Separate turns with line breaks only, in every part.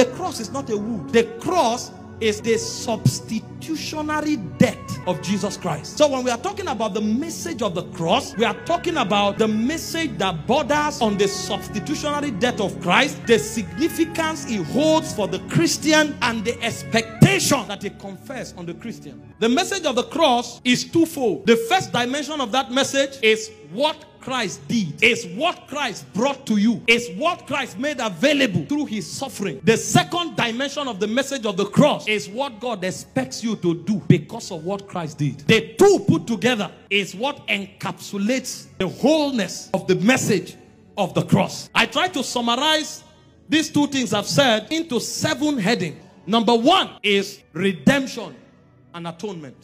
the cross is not a wood. The cross is the substitutionary death of Jesus Christ. So when we are talking about the message of the cross, we are talking about the message that borders on the substitutionary death of Christ, the significance it holds for the Christian, and the expectation that it confers on the Christian. The message of the cross is twofold. The first dimension of that message is what Christ did, is what Christ brought to you, is what Christ made available through his suffering. The second dimension of the message of the cross is what God expects you to do because of what Christ did. The two put together is what encapsulates the wholeness of the message of the cross. I try to summarize these two things I've said into seven headings. Number one is redemption and atonement.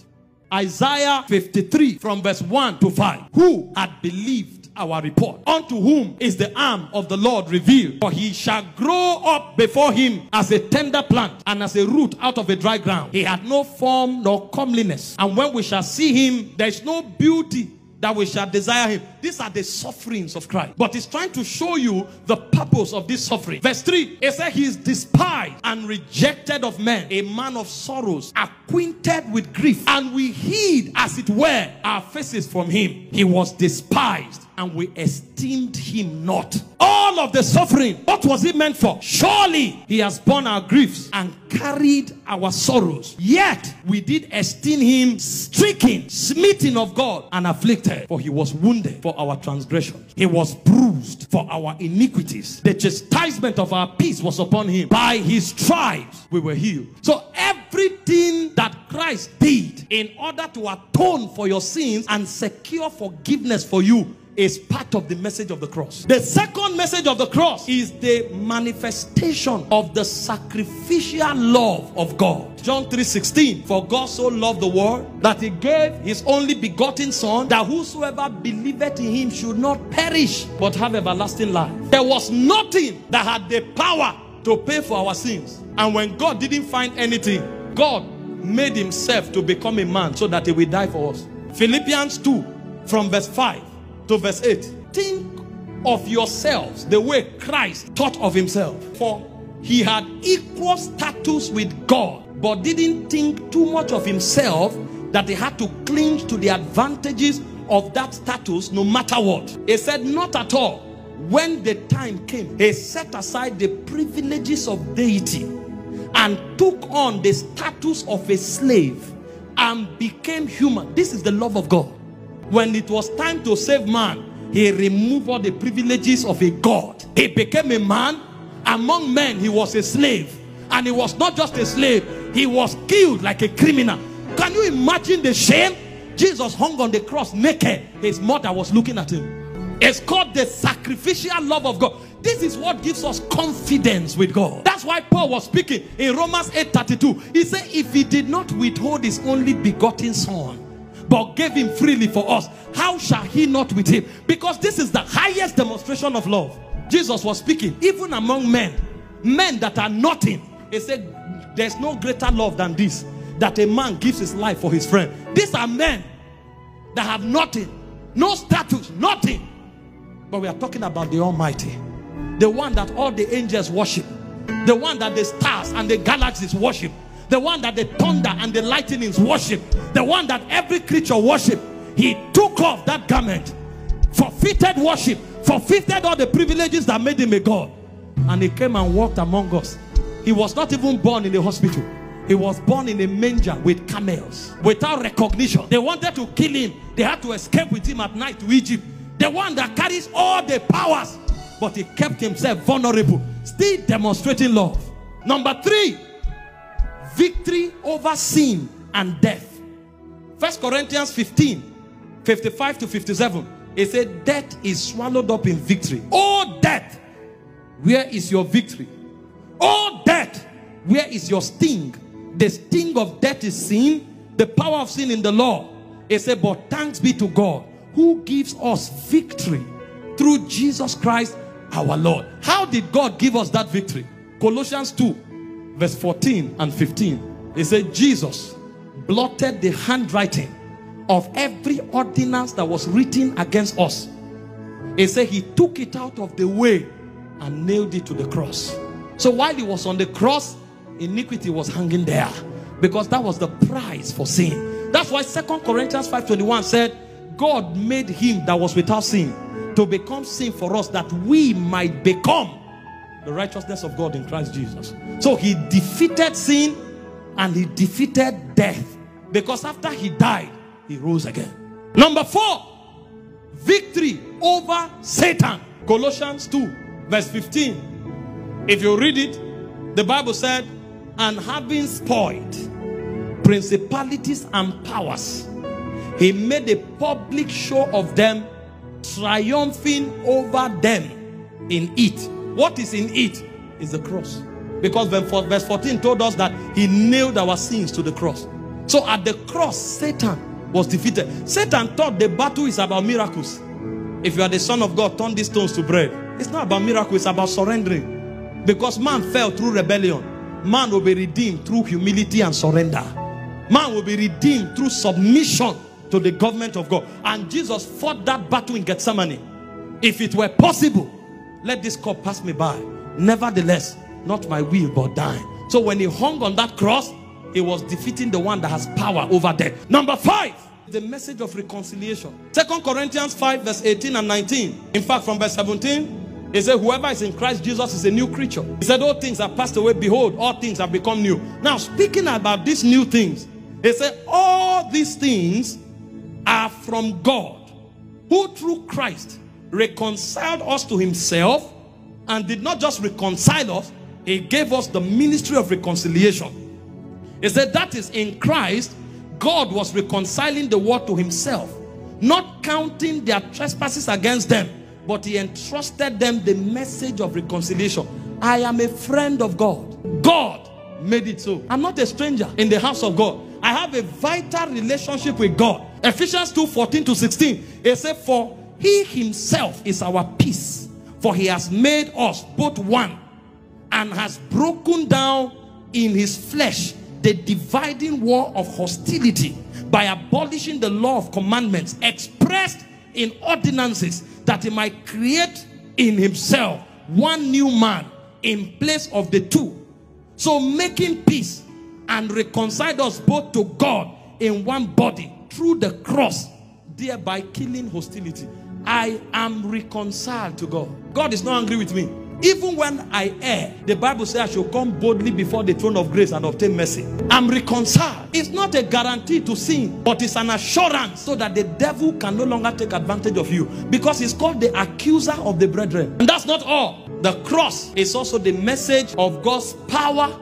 Isaiah 53 from verse 1 to 5. Who had believed our report? Unto whom is the arm of the Lord revealed? For he shall grow up before him as a tender plant and as a root out of a dry ground. He had no form nor comeliness. And when we shall see him, there is no beauty that we shall desire him. These are the sufferings of Christ. But he's trying to show you the purpose of this suffering. Verse 3 it said, He is despised and rejected of men, a man of sorrows, acquainted with grief, and we hid, as it were, our faces from him. He was despised and we esteemed him not. All of the suffering, what was it meant for? Surely he has borne our griefs and carried our sorrows. Yet we did esteem him stricken, smitten of God, and afflicted. For he was wounded for our transgressions, he was bruised for our iniquities. The chastisement of our peace was upon him. By his stripes we were healed. So everything that Christ did in order to atone for your sins and secure forgiveness for you is part of the message of the cross. The second message of the cross is the manifestation of the sacrificial love of God. John 3:16 For God so loved the world that he gave his only begotten son that whosoever believeth in him should not perish but have everlasting life. There was nothing that had the power to pay for our sins. And when God didn't find anything, God made himself to become a man so that he will die for us. Philippians 2 from verse 5 to verse 8. Think of yourselves the way Christ thought of himself. For he had equal status with God, but didn't think too much of himself that he had to cling to the advantages of that status no matter what. He said, Not at all. When the time came, he set aside the privileges of deity and took on the status of a slave and became human. This is the love of God. When it was time to save man, he removed all the privileges of a God. He became a man. Among men, he was a slave. And he was not just a slave, he was killed like a criminal. Can you imagine the shame? Jesus hung on the cross naked. His mother was looking at him. It's called the sacrificial love of God. This is what gives us confidence with God. That's why Paul was speaking in Romans 8:32. He said, If he did not withhold his only begotten son, but gave him freely for us, how shall he not with him? Because this is the highest demonstration of love. Jesus was speaking, even among men, men that are nothing. He said, There's no greater love than this that a man gives his life for his friend. These are men that have nothing, no status, nothing. But we are talking about the Almighty, the one that all the angels worship, the one that the stars and the galaxies worship, the one that the thunder and the lightnings worship, the one that every creature worship. He took off that garment, forfeited worship, forfeited all the privileges that made him a God, and he came and walked among us. He was not even born in a hospital. He was born in a manger with camels without recognition. They wanted to kill him. They had to escape with him at night to Egypt. The one that carries all the powers, but he kept himself vulnerable, still demonstrating love. Number three, victory over sin and death. First Corinthians 15 55 to 57. It said, Death is swallowed up in victory. Oh, death, where is your victory? Oh, death, where is your sting? The sting of death is sin, the power of sin in the law. It said, But thanks be to God who gives us victory through Jesus Christ our Lord. How did God give us that victory? Colossians 2, verse 14 and 15. It said, Jesus blotted the handwriting of every ordinance that was written against us. It said he took it out of the way and nailed it to the cross. So while he was on the cross, iniquity was hanging there because that was the price for sin. That's why Second Corinthians 5:21 said, God made him that was without sin to become sin for us that we might become the righteousness of God in Christ Jesus. So he defeated sin and he defeated death because after he died, he rose again. Number four, victory over Satan. Colossians 2, verse 15. If you read it, the Bible said, and having spoiled principalities and powers, he made a public show of them, triumphing over them in it. What is in it? Is the cross. Because verse 14 told us that he nailed our sins to the cross. So at the cross, Satan was defeated. Satan thought the battle is about miracles. If you are the son of God, turn these stones to bread. It's not about miracles, it's about surrendering. Because man fell through rebellion. Man will be redeemed through humility and surrender. Man will be redeemed through submission to the government of God. And Jesus fought that battle in Gethsemane. If it were possible, let this cup pass me by. Nevertheless, not my will, but thine. So when he hung on that cross, he was defeating the one that has power over death. Number five, the message of reconciliation. Second Corinthians 5, verse 18 and 19. In fact, from verse 17, he said, Whoever is in Christ Jesus is a new creature. He said, All things have passed away. Behold, all things have become new. Now, speaking about these new things, he said, All these things are from God, who through Christ reconciled us to himself and did not just reconcile us, he gave us the ministry of reconciliation. He said that is in Christ, God was reconciling the world to himself, not counting their trespasses against them, but he entrusted them the message of reconciliation. I am a friend of God. God made it so. I'm not a stranger in the house of God. I have a vital relationship with God. Ephesians 2 14 to 16. It said, For he himself is our peace, for he has made us both one and has broken down in his flesh the dividing wall of hostility by abolishing the law of commandments expressed in ordinances that he might create in himself one new man in place of the two. So making peace and reconciled us both to God in one body through the cross, thereby killing hostility. I am reconciled to God. God is not angry with me. Even when I err, the Bible says I should come boldly before the throne of grace and obtain mercy. I'm reconciled. It's not a guarantee to sin, but it's an assurance so that the devil can no longer take advantage of you because he's called the accuser of the brethren. And that's not all. The cross is also the message of God's power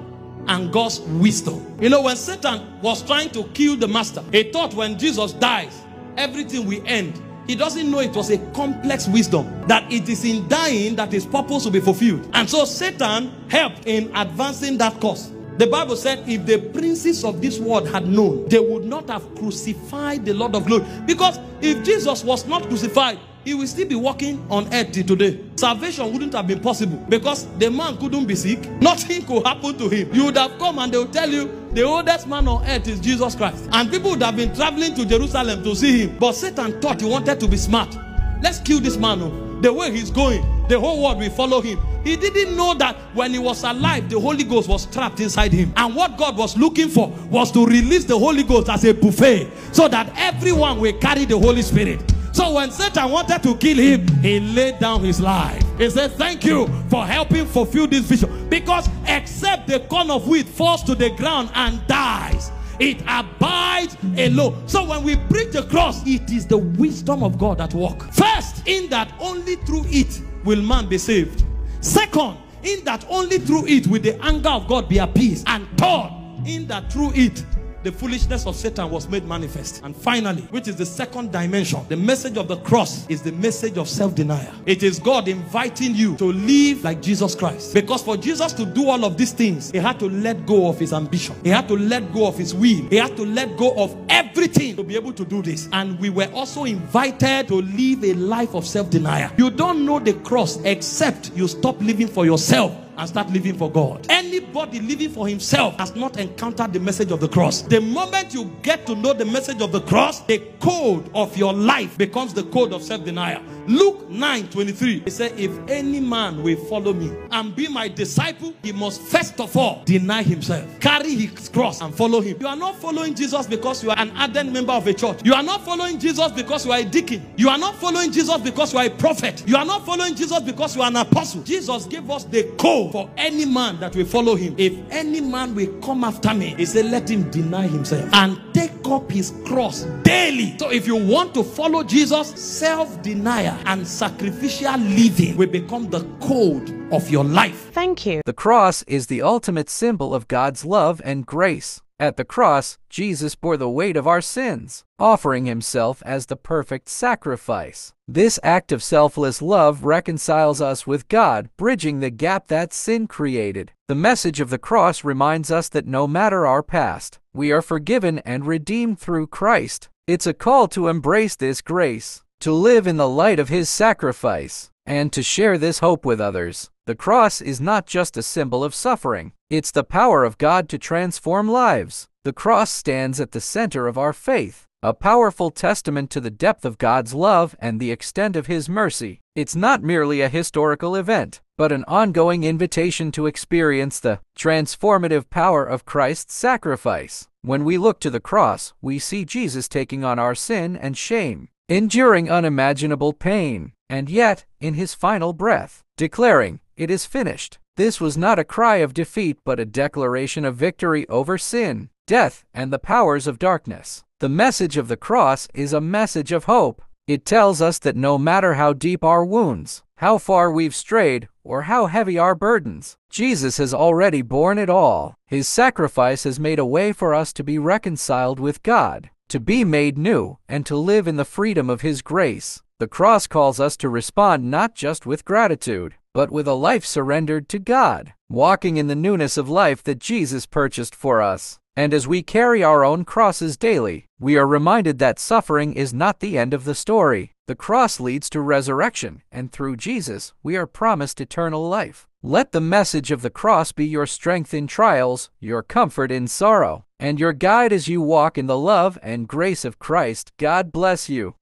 and God's wisdom. You know, when Satan was trying to kill the master, he thought when Jesus dies, everything will end. He doesn't know it was a complex wisdom that it is in dying that his purpose will be fulfilled. And so Satan helped in advancing that cause. The Bible said if the princes of this world had known, they would not have crucified the Lord of glory. Because if Jesus was not crucified, he will still be walking on earth till today. Salvation wouldn't have been possible because the man couldn't be sick. Nothing could happen to him. You would have come and they will tell you the oldest man on earth is Jesus Christ. And people would have been traveling to Jerusalem to see him. But Satan thought he wanted to be smart. Let's kill this man. Oh. The way he's going, the whole world will follow him. He didn't know that when he was alive, the Holy Ghost was trapped inside him. And what God was looking for was to release the Holy Ghost as a buffet so that everyone will carry the Holy Spirit. So when Satan wanted to kill him, he laid down his life. He said, Thank you for helping fulfill this vision. Because except the corn of wheat falls to the ground and dies, it abides alone. So when we preach the cross, it is the wisdom of God at work. First, in that only through it will man be saved. Second, in that only through it will the anger of God be appeased. And third, in that through it the foolishness of Satan was made manifest. And finally, which is the second dimension, the message of the cross is the message of self denial. It is God inviting you to live like Jesus Christ. Because for Jesus to do all of these things, he had to let go of his ambition, he had to let go of his will, he had to let go of everything to be able to do this. And we were also invited to live a life of self denial. You don't know the cross except you stop living for yourself and start living for God. Anybody living for himself has not encountered the message of the cross. The moment you get to know the message of the cross, the code of your life becomes the code of self denial. Luke 9 23. He said, If any man will follow me and be my disciple, he must first of all deny himself, carry his cross, and follow him. You are not following Jesus because you are an ardent member of a church. You are not following Jesus because you are a deacon. You are not following Jesus because you are a prophet. You are not following Jesus because you are an apostle. Jesus gave us the code for any man that will follow him. If any man will come after me, he said, Let him deny himself and take up his cross daily. So if you want to follow Jesus, self denial and sacrificial living will become the code of your life.
Thank you.
The cross is the ultimate symbol of God's love and grace. At the cross, Jesus bore the weight of our sins, offering himself as the perfect sacrifice. This act of selfless love reconciles us with God, bridging the gap that sin created. The message of the cross reminds us that no matter our past, we are forgiven and redeemed through Christ. It's a call to embrace this grace, to live in the light of his sacrifice, and to share this hope with others. The cross is not just a symbol of suffering, it's the power of God to transform lives. The cross stands at the center of our faith, a powerful testament to the depth of God's love and the extent of His mercy. It's not merely a historical event, but an ongoing invitation to experience the transformative power of Christ's sacrifice. When we look to the cross, we see Jesus taking on our sin and shame, enduring unimaginable pain, and yet, in his final breath, declaring, It is finished. This was not a cry of defeat, but a declaration of victory over sin, death, and the powers of darkness. The message of the cross is a message of hope. It tells us that no matter how deep our wounds, how far we've strayed, or how heavy our burdens, Jesus has already borne it all. His sacrifice has made a way for us to be reconciled with God, to be made new, and to live in the freedom of His grace. The cross calls us to respond not just with gratitude, but with a life surrendered to God, walking in the newness of life that Jesus purchased for us. And as we carry our own crosses daily, we are reminded that suffering is not the end of the story. The cross leads to resurrection, and through Jesus, we are promised eternal life. Let the message of the cross be your strength in trials, your comfort in sorrow, and your guide as you walk in the love and grace of Christ. God bless you.